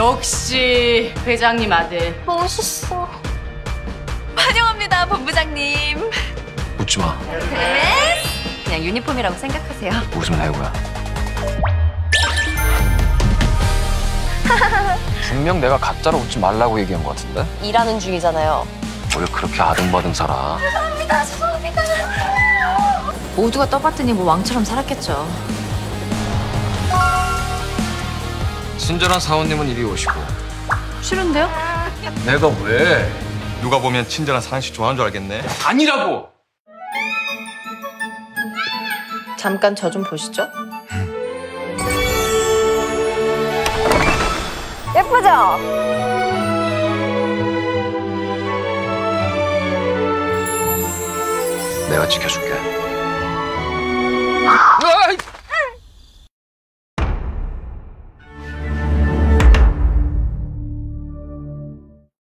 역시 회장님 아들. 멋있어. 환영합니다, 본부장님. 웃지 마. 네. 그냥 유니폼이라고 생각하세요. 웃으면 되고야. 분명 내가 가짜로 웃지 말라고 얘기한 것 같은데? 일하는 중이잖아요. 왜 그렇게 아등바등 살아? 모두가 떠받드니 뭐 왕처럼 살았겠죠. 친절한 사원님은 이리 오시고. 싫은데요? 내가 왜? 누가 보면 친절한 사랑씨 좋아하는 줄 알겠네. 아니라고! 잠깐 저 좀 보시죠. 예쁘죠? 내가 지켜줄게.